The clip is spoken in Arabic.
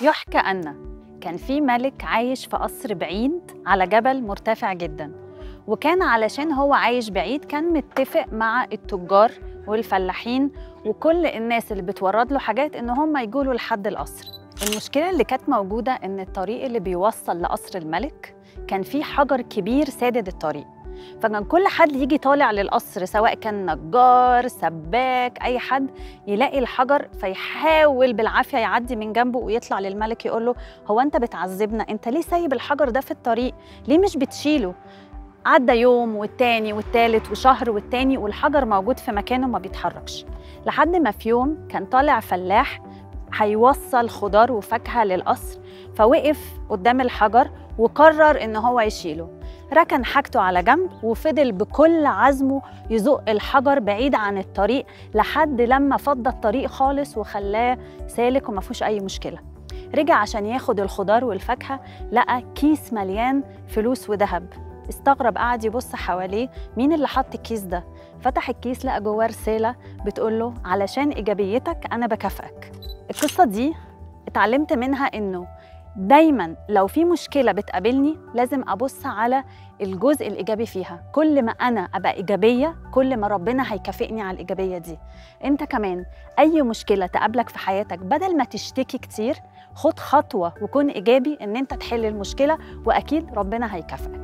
يحكى أن كان في ملك عايش في قصر بعيد على جبل مرتفع جدا وكان علشان هو عايش بعيد كان متفق مع التجار والفلاحين وكل الناس اللي بتورد له حاجات إن هم يجوا له لحد القصر. المشكلة اللي كانت موجودة إن الطريق اللي بيوصل لقصر الملك كان فيه حجر كبير سادد الطريق. فكان كل حد يجي طالع للقصر سواء كان نجار سباك أي حد يلاقي الحجر فيحاول بالعافية يعدي من جنبه ويطلع للملك يقول له هو أنت بتعذبنا؟ أنت ليه سايب الحجر ده في الطريق؟ ليه مش بتشيله؟ عدى يوم والتاني والتالت وشهر والتاني والحجر موجود في مكانه ما بيتحركش. لحد ما في يوم كان طالع فلاح هيوصل خضار وفاكهة للقصر فوقف قدام الحجر وقرر إن هو يشيله. ركن حاجته على جنب وفضل بكل عزمه يزق الحجر بعيد عن الطريق لحد لما فضى الطريق خالص وخلاه سالك وما فيهوش أي مشكلة. رجع عشان ياخد الخضار والفاكهة لقى كيس مليان فلوس وذهب. استغرب قعد يبص حواليه مين اللي حط الكيس ده؟ فتح الكيس لقى جواه رسالة بتقول له علشان إيجابيتك أنا بكافئك. القصة دي اتعلمت منها إنه دايما لو في مشكلة بتقابلني لازم أبص على الجزء الإيجابي فيها. كل ما أنا أبقى إيجابية كل ما ربنا هيكافئني على الإيجابية دي. أنت كمان أي مشكلة تقابلك في حياتك بدل ما تشتكي كتير خد خطوة وكن إيجابي إن أنت تحل المشكلة وأكيد ربنا هيكافئك.